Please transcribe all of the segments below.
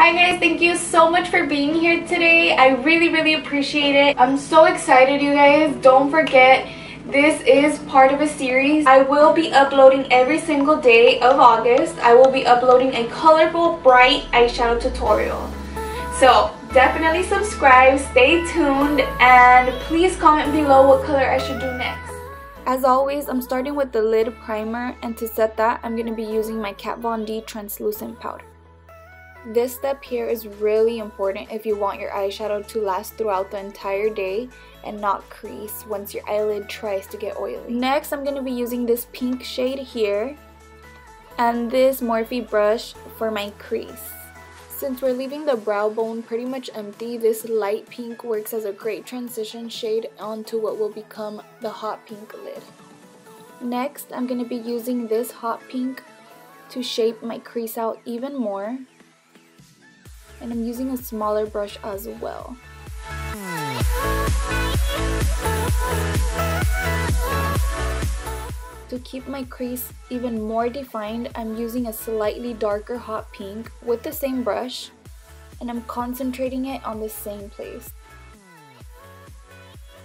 Hi guys, thank you so much for being here today. I really, really appreciate it. I'm so excited, you guys. Don't forget, this is part of a series. I will be uploading every single day of August. I will be uploading a colorful, bright eyeshadow tutorial. So definitely subscribe, stay tuned, and please comment below what color I should do next. As always, I'm starting with the lid primer, and to set that, I'm going to be using my Kat Von D translucent powder. This step here is really important if you want your eyeshadow to last throughout the entire day and not crease once your eyelid tries to get oily. Next, I'm going to be using this pink shade here and this Morphe brush for my crease. Since we're leaving the brow bone pretty much empty, this light pink works as a great transition shade onto what will become the hot pink lid. Next, I'm going to be using this hot pink to shape my crease out even more and I'm using a smaller brush as well. To keep my crease even more defined, I'm using a slightly darker hot pink with the same brush and I'm concentrating it on the same place.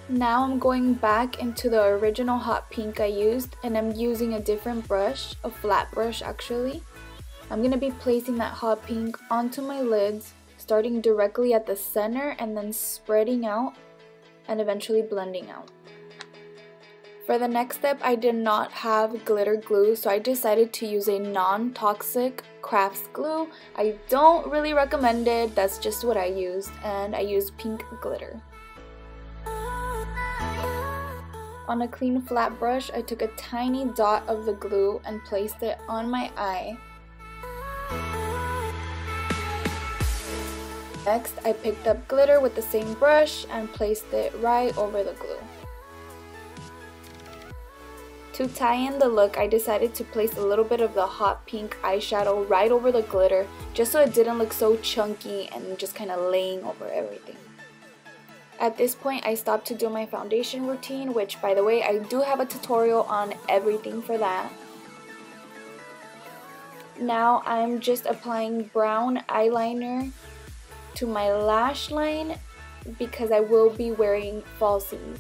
Now I'm going back into the original hot pink I used and I'm using a different brush, a flat brush actually. I'm going to be placing that hot pink onto my lids, starting directly at the center and then spreading out and eventually blending out. For the next step, I did not have glitter glue, so I decided to use a non-toxic crafts glue. I don't really recommend it, that's just what I used, and I used pink glitter. On a clean flat brush, I took a tiny dot of the glue and placed it on my eye Next, I picked up glitter with the same brush and placed it right over the glue. To tie in the look, I decided to place a little bit of the hot pink eyeshadow right over the glitter just so it didn't look so chunky and just kind of laying over everything. At this point, I stopped to do my foundation routine, which by the way, I do have a tutorial on everything for that. Now I'm just applying brown eyeliner to my lash line because I will be wearing falsies.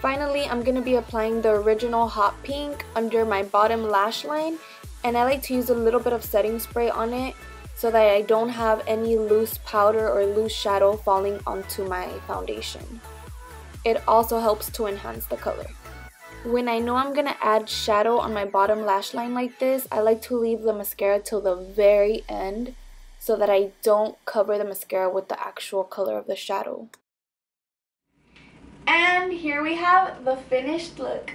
Finally, I'm going to be applying the original hot pink under my bottom lash line and I like to use a little bit of setting spray on it so that I don't have any loose powder or loose shadow falling onto my foundation. It also helps to enhance the color. When I know I'm going to add shadow on my bottom lash line like this, I like to leave the mascara till the very end so that I don't cover the mascara with the actual color of the shadow. And here we have the finished look.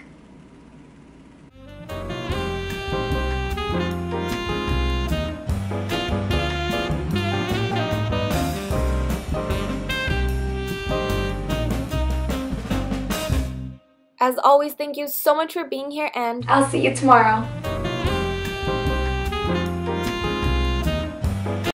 As always, thank you so much for being here and I'll see you tomorrow.